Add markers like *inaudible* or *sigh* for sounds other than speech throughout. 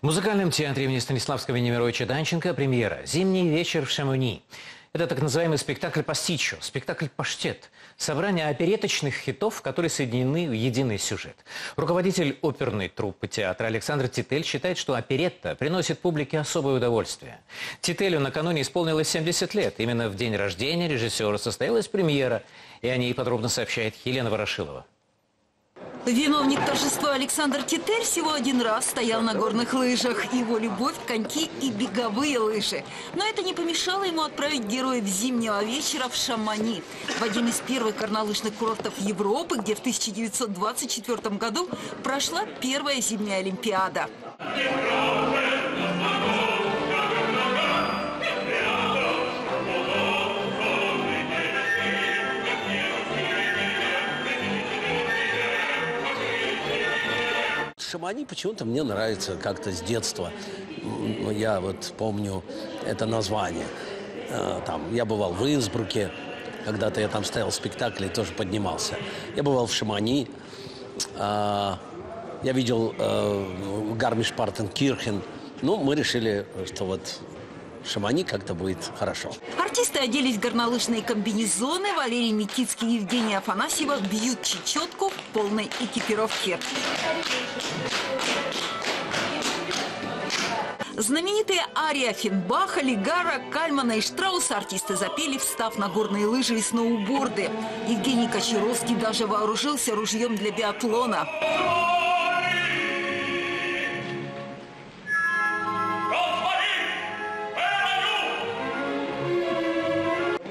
В музыкальном театре имени Станиславского Немировича Данченко премьера «Зимний вечер в Шамони». Это так называемый спектакль «Пастичо», спектакль «Паштет», собрание опереточных хитов, которые соединены в единый сюжет. Руководитель оперной труппы театра Александр Титель считает, что оперетта приносит публике особое удовольствие. Тителю накануне исполнилось 70 лет. Именно в день рождения режиссера состоялась премьера, и о ней подробно сообщает Елена Ворошилова. Виновник торжества Александр Титель всего один раз стоял на горных лыжах. Его любовь – коньки и беговые лыжи. Но это не помешало ему отправить героев зимнего вечера в Шамани. В один из первых горнолыжных курортов Европы, где в 1924 году прошла первая зимняя Олимпиада. Шамани почему-то мне нравится как-то с детства. Я вот помню это название. Э, там, я бывал в Инсбруке, когда-то я там ставил спектакль и тоже поднимался. Я бывал в Шамани. А, я видел э, Гармиш Партенкирхен. Ну, мы решили, что вот Шамани как-то будет хорошо. Артисты оделись в горнолыжные комбинезоны. Валерий Никитский и Евгения Афанасьева бьют чечетку в полной экипировке. Знаменитые арии Финбаха, Лигара, Кальмана и Штрауса артисты запели, встав на горные лыжи и сноуборды. Евгений Кочаровский даже вооружился ружьем для биатлона.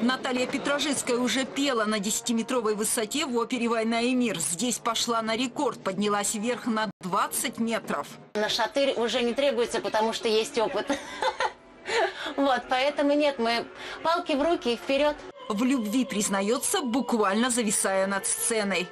Наталья Петрожицкая уже пела на 10-метровой высоте в опере «Война и мир». Здесь пошла на рекорд, поднялась вверх на 20 метров. На шатырь уже не требуется, потому что есть опыт. *laughs* Вот, поэтому нет, мы палки в руки и вперед. В любви признается, буквально зависая над сценой.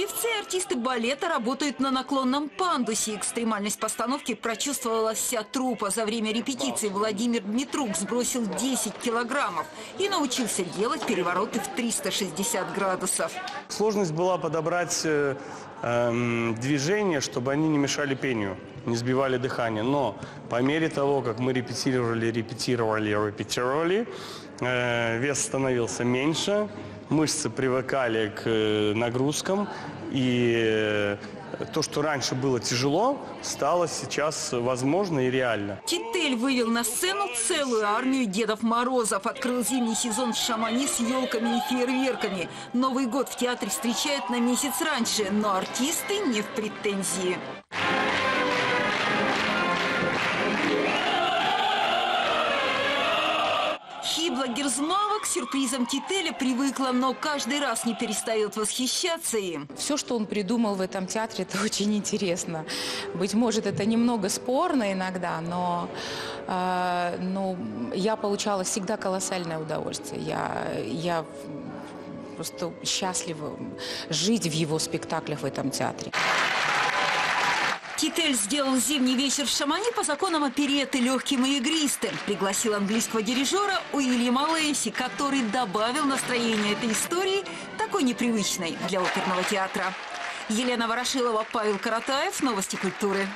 Певцы и артисты балета работают на наклонном пандусе. Экстремальность постановки прочувствовала вся трупа. За время репетиции Владимир Дмитрук сбросил 10 килограммов и научился делать перевороты в 360 градусов. Сложность была подобрать э, эм, движения, чтобы они не мешали пению, не сбивали дыхание. Но по мере того, как мы репетировали, репетировали, репетировали, э, вес становился меньше, мышцы привыкали к э, нагрузкам, и э, то, что раньше было тяжело, стало сейчас возможно и реально. Титель вывел на сцену целую армию Дедов Морозов. Открыл зимний сезон в Шамани с елками и фейерверками. Новый год в театре встречают на месяц раньше, но артисты не в претензии. Хибла Герзмава к сюрпризам Тителя привыкла, но каждый раз не перестает восхищаться им. Все, что он придумал в этом театре, *laughs* это очень интересно. Быть может, это немного спорно иногда, но, э, но я получала всегда колоссальное удовольствие. Я, я просто счастлива жить в его спектаклях в этом театре. Титель сделал зимний вечер в Шамани по законам опереты легким и игристым. Пригласил английского дирижера Уильяма Лейси, который добавил настроение этой истории, такой непривычной для оперного театра. Елена Ворошилова, Павел Каратаев. Новости культуры.